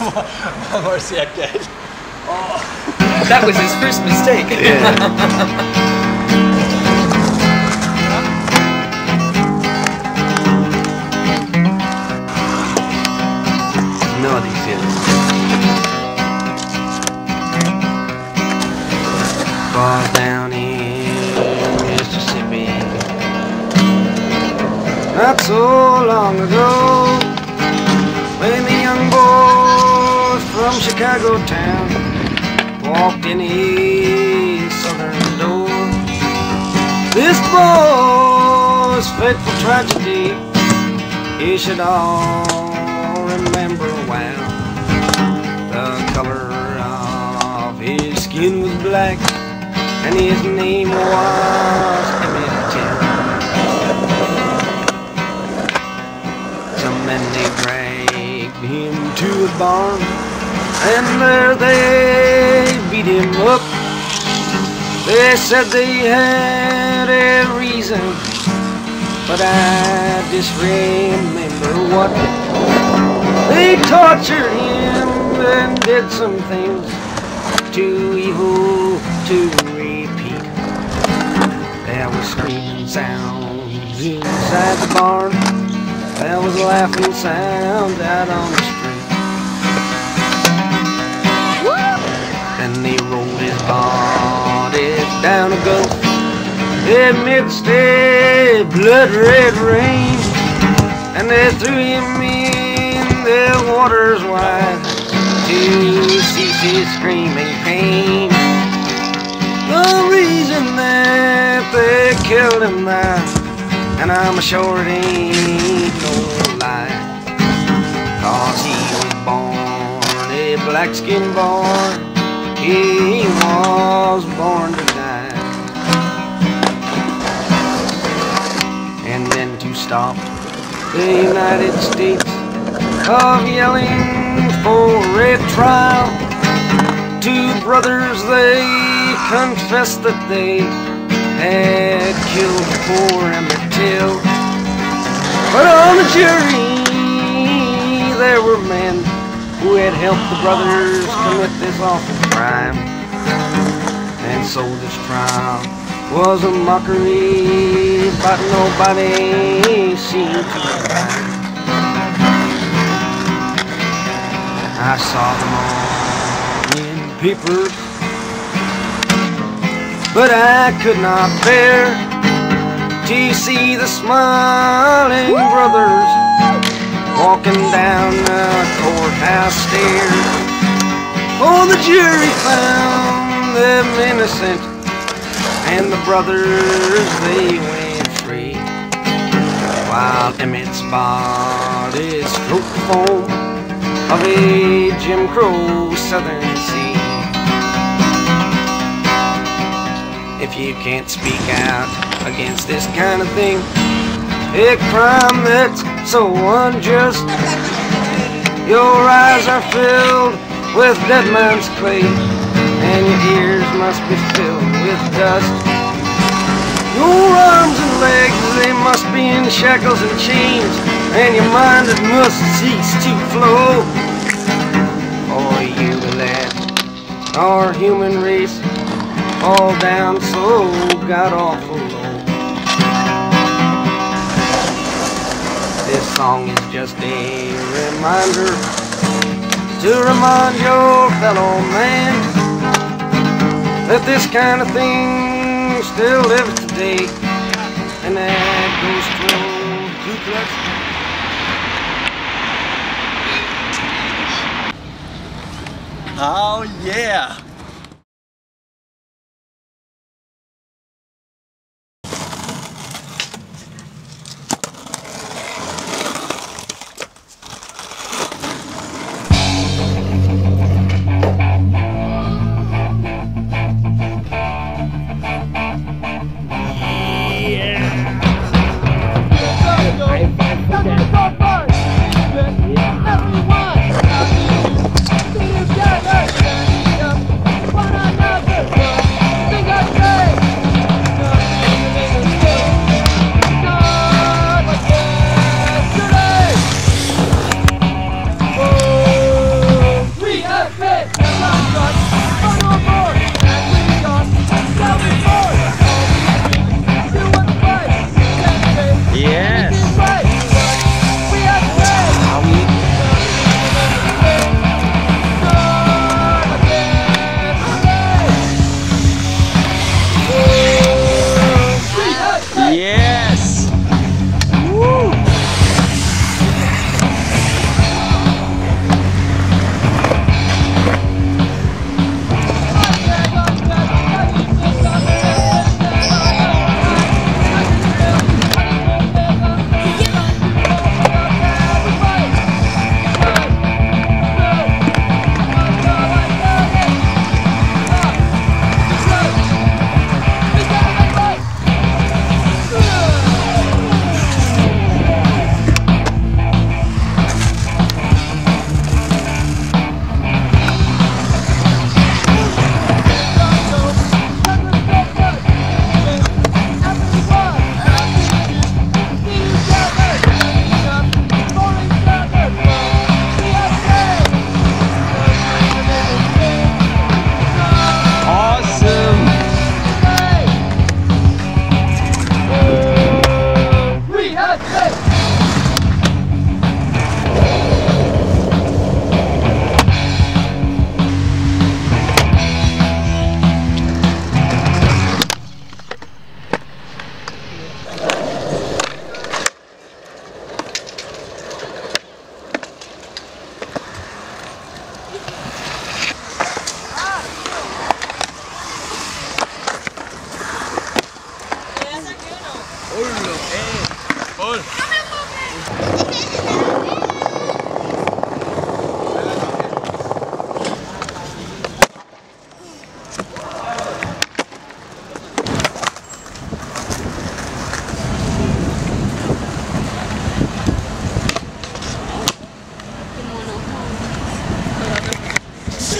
War mal sehr geil. That was his first mistake. Melody Chicago town walked in his southern door. This boy's fateful tragedy, he should all remember well. The color of his skin was black, and his name was Emmett Till. Some men they dragged him to a barn, and there they beat him up. They said they had a reason, but I just remember what they tortured him and did some things too evil to repeat. There was screaming sounds inside the barn. There was laughing sound out on the street. Rolled his down a gulch amidst a blood red rain. And they threw him in the waters wide to cease his screaming pain. The reason that they killed him there, and I'm sure it ain't no lie. Cause he was born a black skin boy. He was born to die. And then to stop the United States of yelling for a trial. Two brothers, they confessed that they had killed poor Emmett Till. But on the jury, there were men who had helped the brothers commit this awful crime. And so this trial was a mockery, but nobody seemed to mind. I saw them all in papers, but I could not bear to see the smiling brothers walking down the courthouse stairs. Oh, the jury found them innocent, and the brothers they went free. While Emmett's body stroked the foam of a Jim Crow Southern sea. If you can't speak out against this kind of thing, a crime that's so unjust, your eyes are filled with dead man's clay, and your ears must be filled with dust. Your arms and legs, they must be in shackles and chains, and your mind it must cease to flow. For you will let our human race fall down so god awful low. This song is just a reminder to remind your fellow man that this kind of thing still lives today, and that goes to Ku Klux Oh yeah!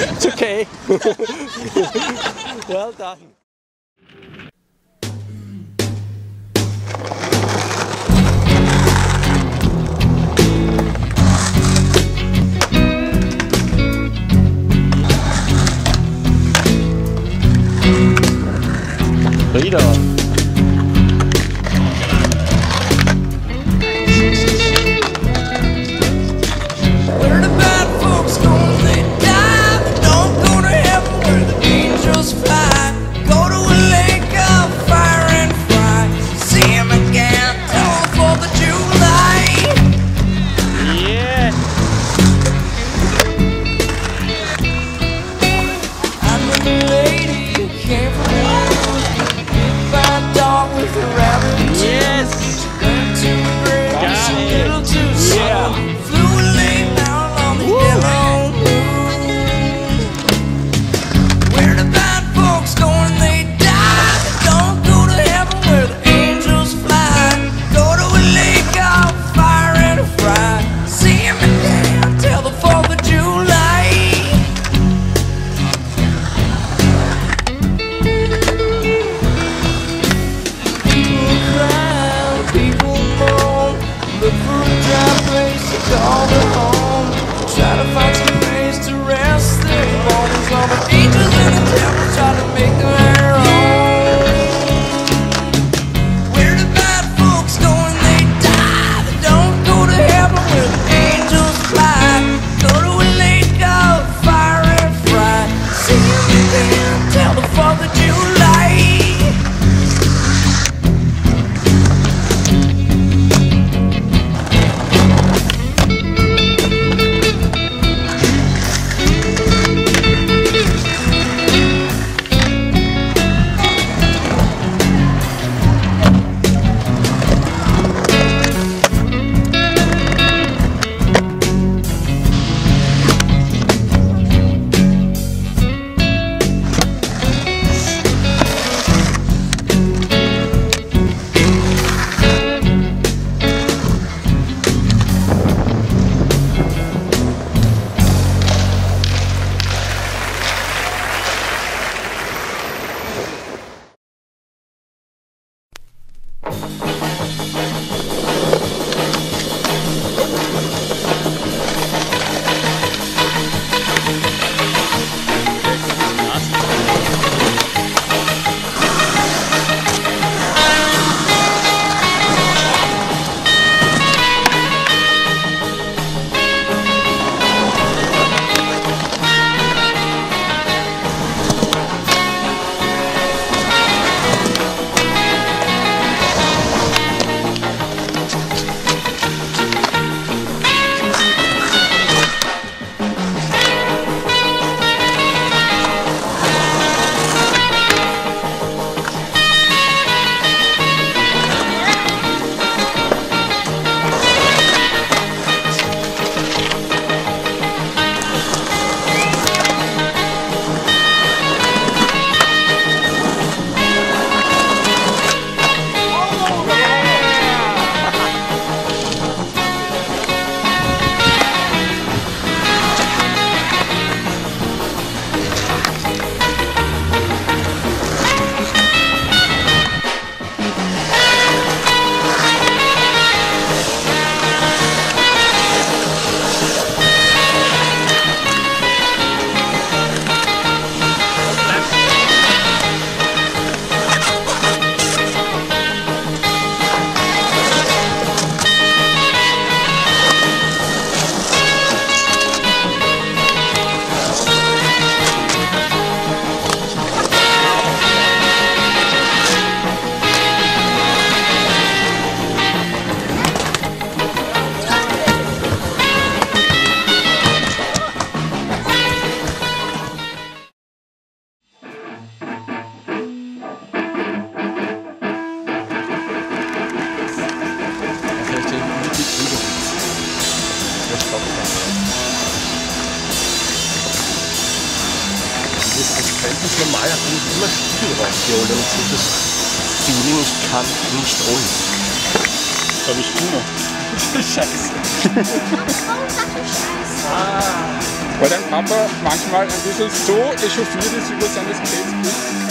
it's okay. well done. Cry, people moan. Look for a dry place to call their home. Try to find some place to rest their bones. All the angels and the devils try to make them eigentlich normal habe, bin ich immer Spiegel rausgeholt, damit sich das Feeling, ich kann nicht rollen. Das habe ich immer. Scheiße. Ah. Weil dein Papa manchmal ein bisschen so echauffiert ist über seines Krebs.